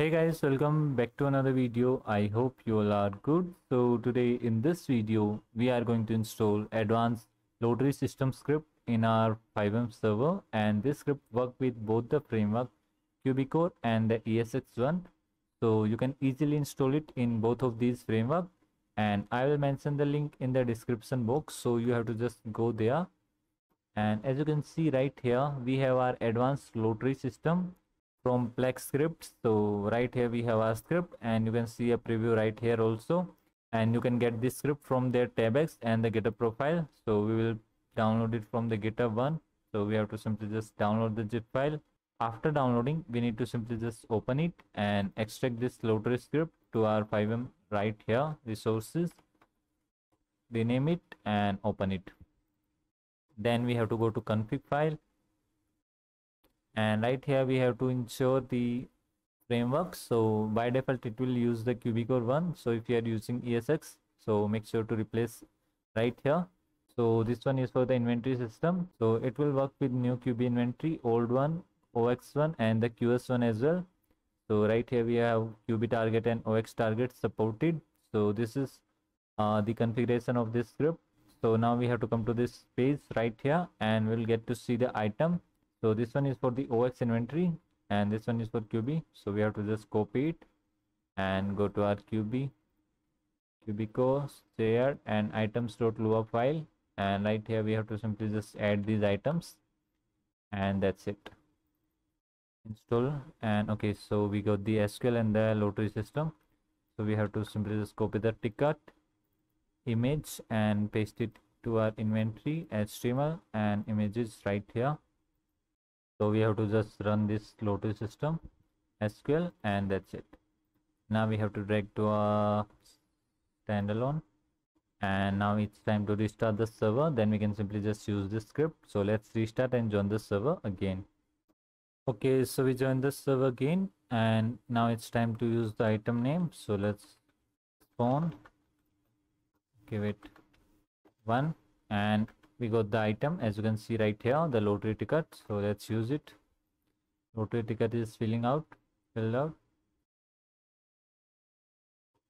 hey guys welcome back to another video. I hope you all are good. So today in this video we are going to install advanced lottery system script in our FiveM server. And this script work with both the framework QB and the ESX1 so you can easily install it in both of these framework. And I will mention the link in the description box. So you have to just go there. And as you can see right here we have our advanced lottery system from Plex scripts. So right here we have our script and you can see a preview right here also. And you can get this script from their Tebex and the github profile. So we will download it from the github one. So we have to simply just download the zip file. After downloading we need to simply just open it and extract this lottery script to our FiveM right here resources. Rename it and open it. Then we have to go to config file and right here we have to ensure the framework. So by default it will use the QB one. So if you are using ESX so make sure to replace right here. So this one is for the inventory system. So it will work with new QB inventory old one OX1 and the QS1 as well. So right here we have QB target and OX target supported. So this is uh, the configuration of this script. So now we have to come to this page right here and we'll get to see the item so this one is for the ox inventory and this one is for qb so we have to just copy it and go to our qb cubico shared and items.lua file. And right here we have to simply just add these items. And that's it. Install and okay so we got the sql and the lottery system. So we have to simply just copy the ticket image and paste it to our inventory html and images right here so we have to just run this lotus system sql and that's it. Now we have to drag to a standalone and now it's time to restart the server. Then we can simply just use this script. So let's restart and join the server again. Okay so we join the server again and now it's time to use the item name. So let's spawn. Give it one and we got the item. As you can see right here the lottery ticket. So let's use it. Lottery ticket is filling out filled out.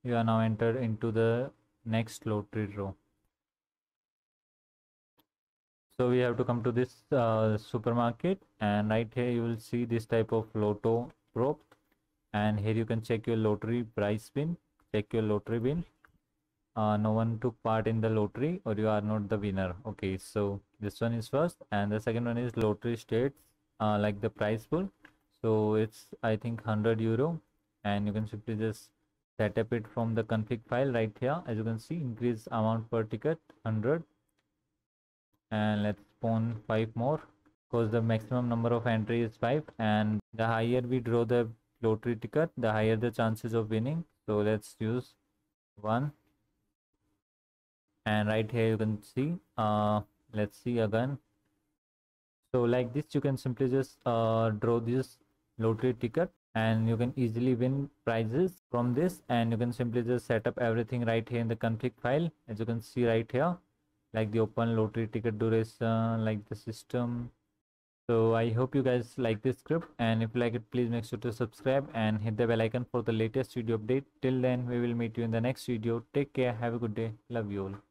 You are now entered into the next lottery row. So we have to come to this uh, supermarket and right here you will see this type of lotto probe and here you can check your lottery price bin check your lottery bin uh, no one took part in the lottery or you are not the winner. Okay so this one is first and the second one is lottery states uh, like the price pool. So it's i think 100 euro and you can simply just set up it from the config file right here. As you can see increase amount per ticket 100 and let's spawn five more because the maximum number of entry is five and the higher we draw the lottery ticket the higher the chances of winning. So let's use one and right here you can see uh let's see again. So like this you can simply just uh, draw this lottery ticket and you can easily win prizes from this. And you can simply just set up everything right here in the config file. As you can see right here like the open lottery ticket duration like the system. So i hope you guys like this script. And if you like it please make sure to subscribe and hit the bell icon for the latest video update. Till then we will meet you in the next video. Take care. Have a good day. Love you all